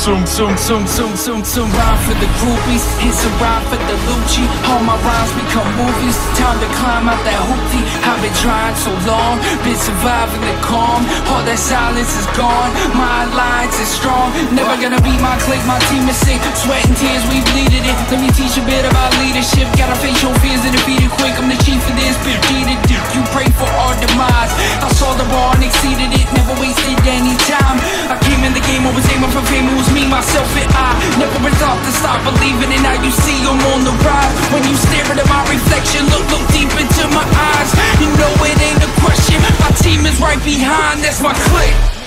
Zoom, zoom, zoom, zoom, zoom, zoom. Rhyme for the groupies, hits a rhyme for the Lucci. All my rhymes become movies. Time to climb out that hoopty. I've been trying so long, been surviving the calm. All that silence is gone. My alliance is strong. Never gonna beat my clique, my team is sick. Sweat and tears, we bleeded it. Let me teach a bit about leadership. Gotta face your fears and defeat it quick. I'm the chief of this, it. You pray for our demise. I saw the bar and exceeded it. Never wasted any time. I came in the game, I was aiming for fame. Me, myself, and I. Never thought to stop believing, and now you see I'm on the rise. When you stare into my reflection, look, look deep into my eyes. You know it ain't a question. My team is right behind. That's my clique.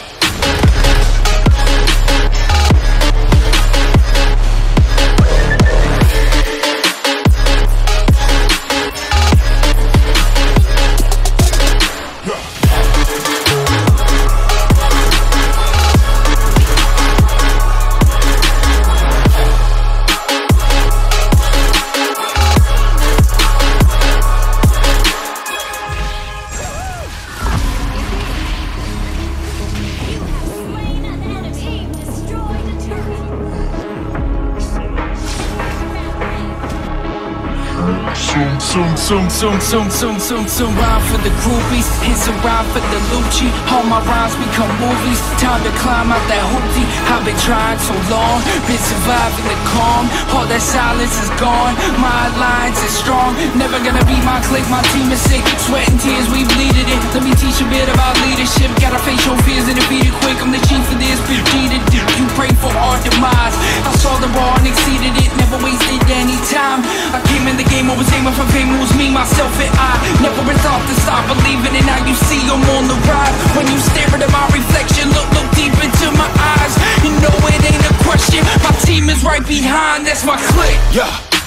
Zoom, zoom, Zoom, zoom, zoom, zoom, zoom, zoom. Rhyme for the groupies, hits a rhyme for the Lucci. All my rhymes become movies. Time to climb out that hoopty. I've been trying so long, been surviving the calm. All that silence is gone. My alliance is strong. Never gonna beat my clique, my team is sick. Sweat and tears, we bleeded it. Let me teach a bit about leadership. Gotta face your fears and defeat it quick. I'm the chief of this, it. You pray for our demise. I saw the bar and exceeded it. Never wasted any time. I came in the game, I was aiming for fame. It was me, myself, and I. Never been thought to stop believing, and now you see I'm on the rise. When you stare into my reflection, look, look deep into my eyes. You know it ain't a question. My team is right behind. That's my clique. Yeah.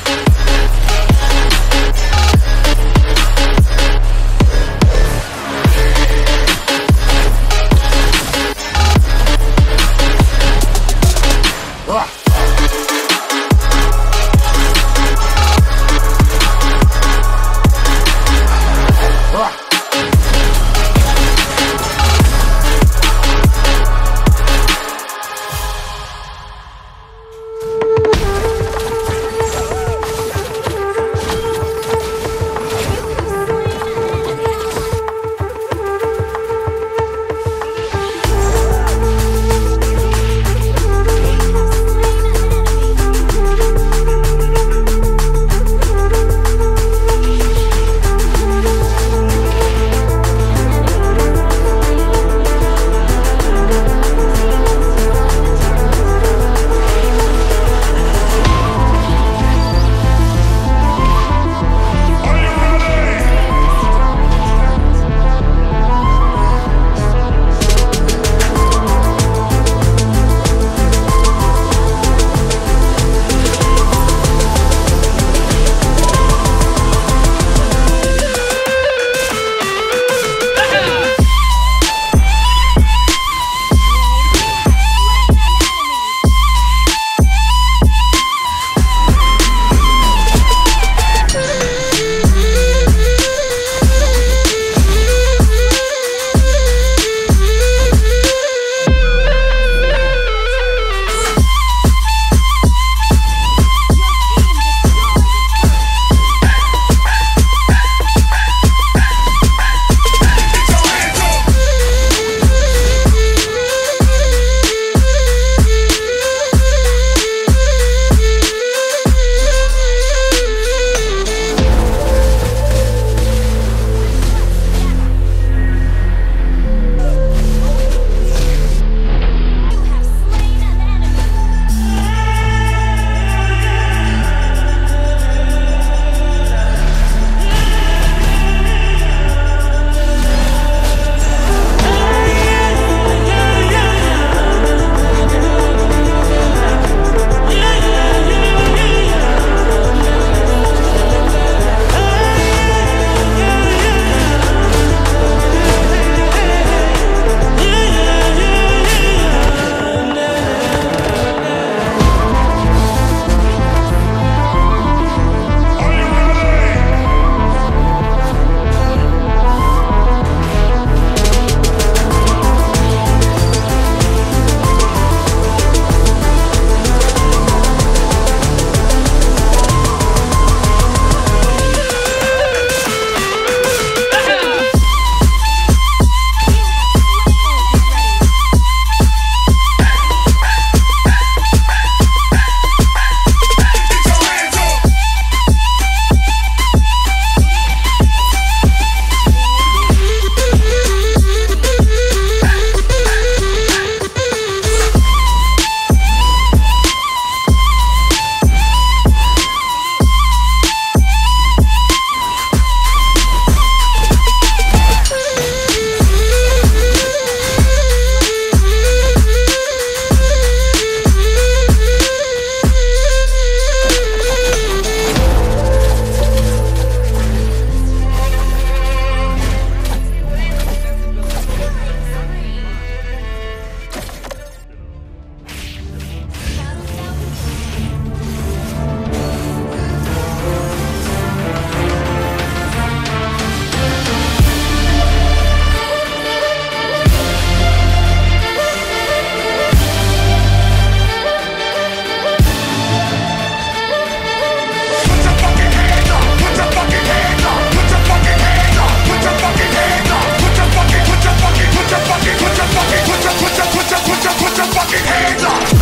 Hands up!